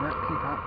not keep up.